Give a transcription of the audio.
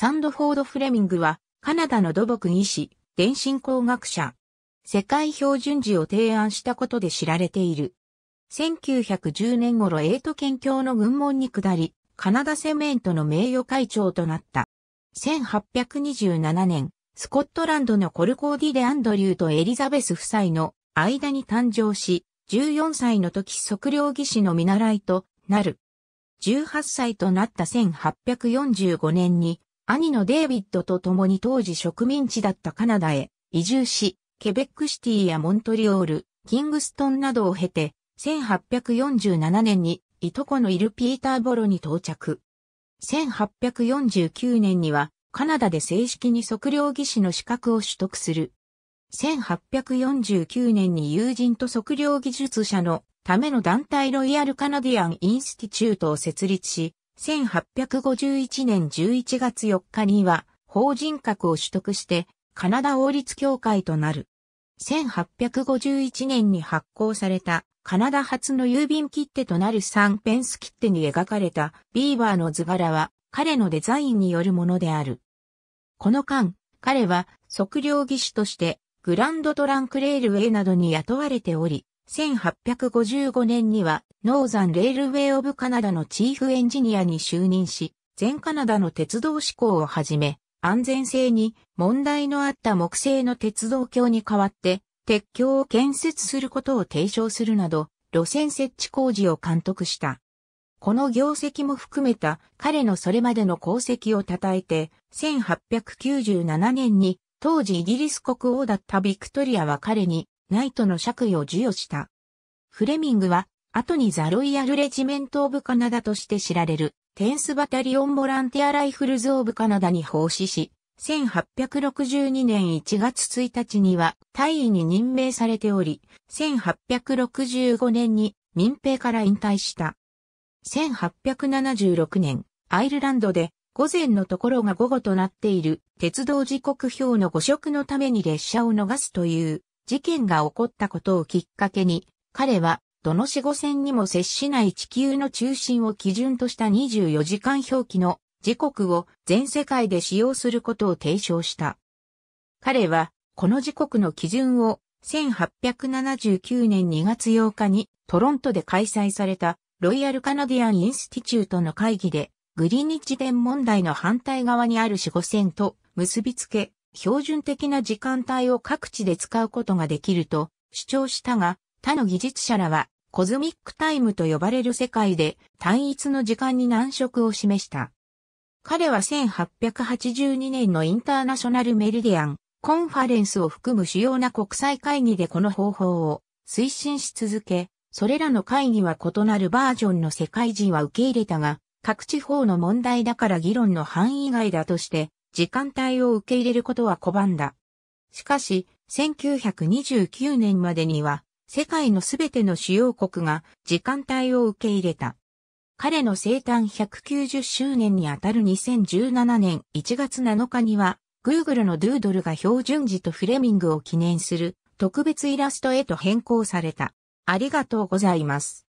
サンドフォード・フレミングは、カナダの土木医師、電信工学者。世界標準時を提案したことで知られている。1910年頃エイト県境の軍門に下り、カナダセメントの名誉会長となった。1827年、スコットランドのコルコーディレ・アンドリューとエリザベス夫妻の間に誕生し、14歳の時測量技師の見習いとなる。18歳となった1845年に、兄のデイビッドと共に当時植民地だったカナダへ移住し、ケベックシティやモントリオール、キングストンなどを経て、1847年にいとこのいるピーターボロに到着。1849年にはカナダで正式に測量技師の資格を取得する。1849年に友人と測量技術者のための団体ロイヤルカナディアンインスティチュートを設立し、1851年11月4日には法人格を取得してカナダ王立協会となる。1851年に発行されたカナダ初の郵便切手となるサンペンス切手に描かれたビーバーの図柄は彼のデザインによるものである。この間、彼は測量技師としてグランドトランクレールウェイなどに雇われており、1855年にはノーザンレールウェイオブカナダのチーフエンジニアに就任し、全カナダの鉄道施行をはじめ、安全性に問題のあった木製の鉄道橋に代わって、鉄橋を建設することを提唱するなど、路線設置工事を監督した。この業績も含めた彼のそれまでの功績を称えて、1897年に当時イギリス国王だったビクトリアは彼にナイトの爵位を授与した。フレミングは後にザ・ロイヤル・レジメント・オブ・カナダとして知られるテンスバタリオン・ボランティア・ライフルズ・オブ・カナダに奉仕し、1862年1月1日には大尉に任命されており、1865年に民兵から引退した。1876年、アイルランドで午前のところが午後となっている鉄道時刻表の誤色のために列車を逃すという事件が起こったことをきっかけに、彼はどの死後線にも接しない地球の中心を基準とした24時間表記の時刻を全世界で使用することを提唱した。彼はこの時刻の基準を1879年2月8日にトロントで開催されたロイヤルカナディアンインスティチュートの会議でグリニッジ天文台の反対側にある子午線と結びつけ、標準的な時間帯を各地で使うことができると主張したが、他の技術者らはコズミックタイムと呼ばれる世界で単一の時間に難色を示した。彼は1882年のインターナショナルメリディアンコンファレンスを含む主要な国際会議でこの方法を推進し続け、それらの会議は異なるバージョンの世界人は受け入れたが、各地方の問題だから議論の範囲外だとして、時間帯を受け入れることは拒んだ。しかし、1929年までには、世界のすべての主要国が時間帯を受け入れた。彼の生誕190周年にあたる2017年1月7日には、Google のドゥードルが標準時とフレミングを記念する特別イラストへと変更された。ありがとうございます。